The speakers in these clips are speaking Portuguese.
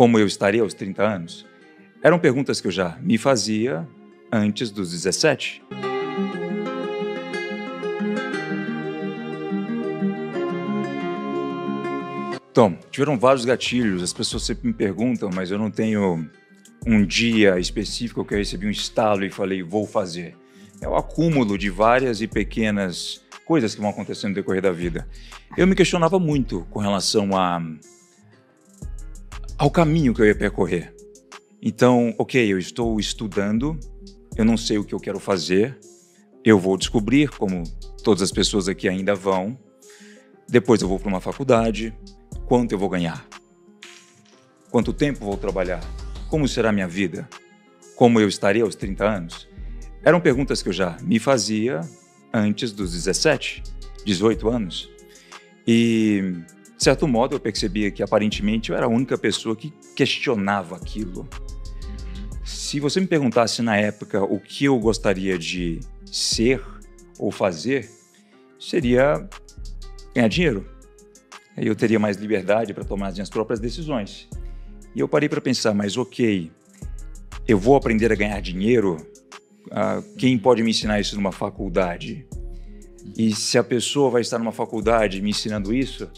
Como eu estaria aos 30 anos? Eram perguntas que eu já me fazia antes dos 17. Então, tiveram vários gatilhos. As pessoas sempre me perguntam, mas eu não tenho um dia específico que eu recebi um estalo e falei, vou fazer. É o acúmulo de várias e pequenas coisas que vão acontecendo no decorrer da vida. Eu me questionava muito com relação a, ao caminho que eu ia percorrer. Então, ok, eu estou estudando, eu não sei o que eu quero fazer, eu vou descobrir, como todas as pessoas aqui ainda vão. Depois eu vou para uma faculdade, quanto eu vou ganhar? Quanto tempo vou trabalhar? Como será minha vida? Como eu estaria aos 30 anos? Eram perguntas que eu já me fazia antes dos 17, 18 anos. E, de certo modo, eu percebia que aparentemente eu era a única pessoa que questionava aquilo. Se você me perguntasse na época o que eu gostaria de ser ou fazer, seria ganhar dinheiro. Aí eu teria mais liberdade para tomar as minhas próprias decisões. E eu parei para pensar, mas ok, eu vou aprender a ganhar dinheiro ah, quem pode me ensinar isso numa faculdade? E se a pessoa vai estar numa faculdade me ensinando isso,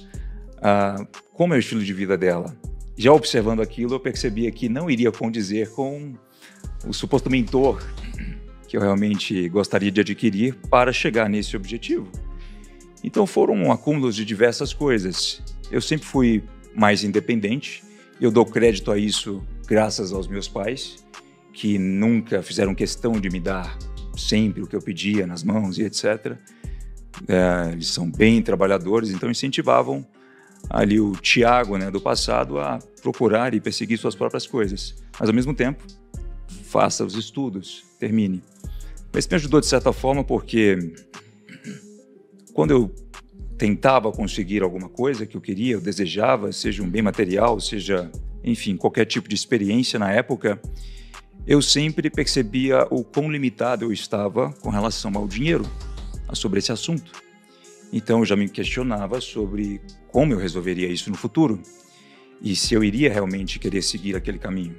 ah, como é o estilo de vida dela? Já observando aquilo, eu percebia que não iria condizer com o suposto mentor que eu realmente gostaria de adquirir para chegar nesse objetivo. Então foram acúmulos de diversas coisas. Eu sempre fui mais independente, eu dou crédito a isso graças aos meus pais que nunca fizeram questão de me dar sempre o que eu pedia nas mãos e etc. É, eles são bem trabalhadores, então incentivavam ali o Tiago né, do passado a procurar e perseguir suas próprias coisas. Mas ao mesmo tempo, faça os estudos, termine. Isso me ajudou de certa forma porque quando eu tentava conseguir alguma coisa que eu queria, eu desejava, seja um bem material, seja, enfim, qualquer tipo de experiência na época, eu sempre percebia o quão limitado eu estava com relação ao dinheiro, sobre esse assunto. Então eu já me questionava sobre como eu resolveria isso no futuro e se eu iria realmente querer seguir aquele caminho.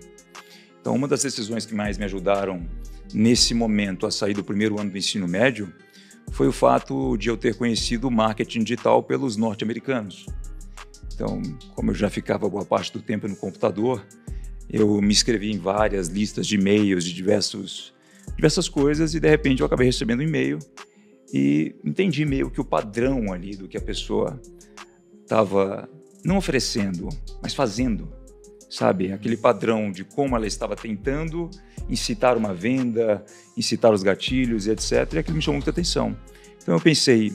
Então, uma das decisões que mais me ajudaram nesse momento a sair do primeiro ano do ensino médio foi o fato de eu ter conhecido o marketing digital pelos norte-americanos. Então, como eu já ficava boa parte do tempo no computador, eu me inscrevi em várias listas de e-mails de diversos, diversas coisas e de repente eu acabei recebendo um e-mail e entendi meio que o padrão ali do que a pessoa estava não oferecendo, mas fazendo, sabe? Aquele padrão de como ela estava tentando incitar uma venda, incitar os gatilhos e etc. E aquilo me chamou muita atenção. Então eu pensei,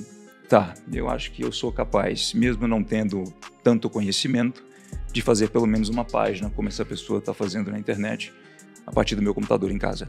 tá, eu acho que eu sou capaz, mesmo não tendo tanto conhecimento, de fazer pelo menos uma página, como essa pessoa está fazendo na internet, a partir do meu computador em casa.